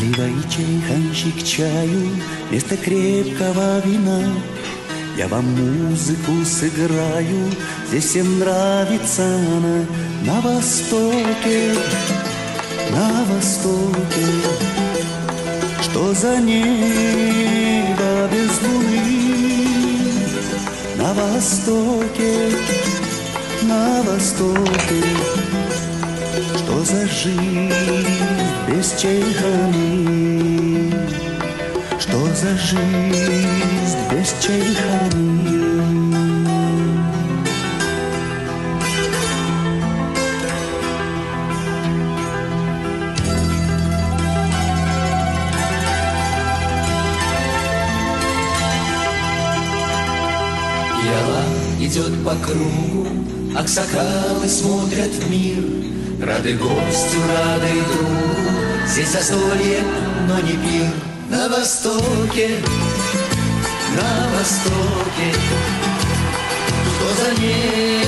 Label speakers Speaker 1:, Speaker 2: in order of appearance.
Speaker 1: чайханщик чаю вместо крепкого вина. Я вам музыку сыграю, здесь всем нравится она на востоке, на востоке. Что за небо без луны на востоке, на востоке? Что за жизнь чайханы? Что за жизнь без чайханы?
Speaker 2: Идет по кругу, Аксакалы смотрят в мир, Рады гостю, рады другу, Здесь застолье, но не пир. На востоке, на востоке, Что за небо